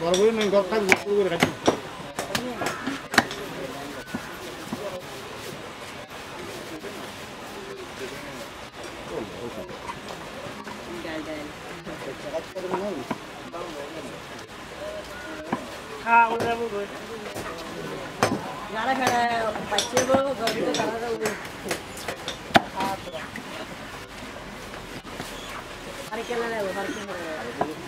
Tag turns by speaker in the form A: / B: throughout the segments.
A: বড় করে নেই গপ থাকবে পুরো করে খাচ্ছি
B: Nada cara pacheco, gordito cara Hari kena lewo, hari kena Kalau ya, itu kayak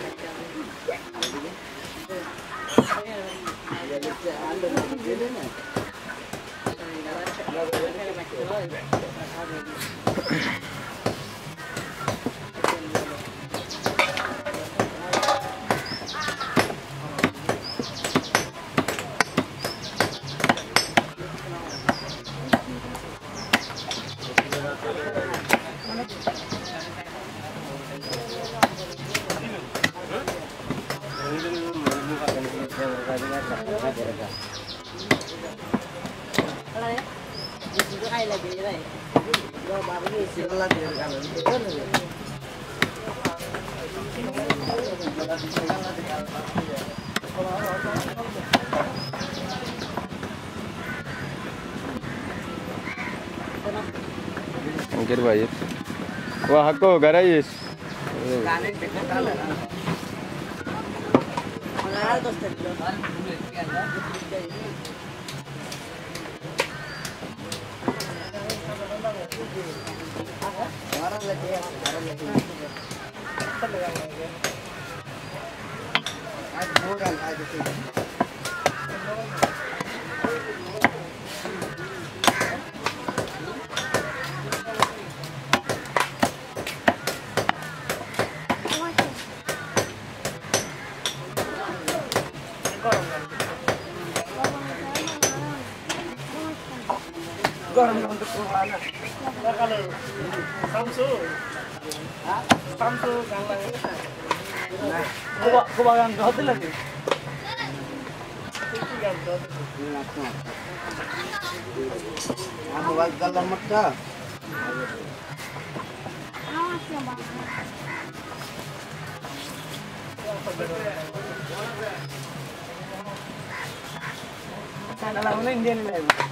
B: lagi ya. Gua baru ini sih lagi kalau itu.
C: Angkir bayit. Wah
B: Gracias. Mungkin baik.
A: Wah, aku garis. Kanin, यार दोस्त बारह लगे बारह लगे
C: आज बोल रहा है Sor garay.
A: Halo. Hai, halo Karat. Ini turun gambar mana? Tunan siting makin mana nih? Lagi bazar. Siting ada. Aku dah gini. Apa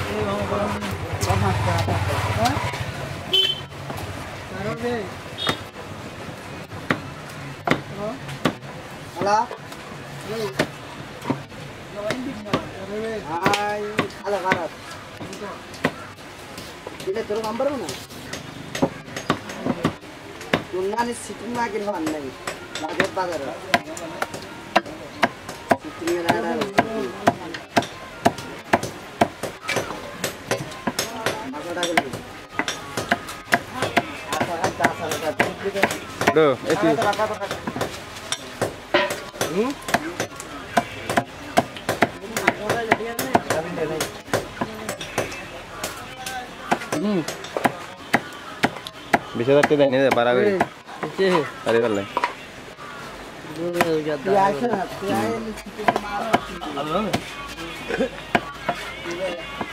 A: Hmm.
C: Bisa tadi dah ini dah parah kali. Tadi kali.
A: Biasa, biasa maro.
B: Bahkan soal dari aja apa? Oh, baik.
A: Ini. Jangan marah sih. Biar kira kira tahu sama
B: Boleh di mana?
C: दुआ नमाते मारे कंदा दुआ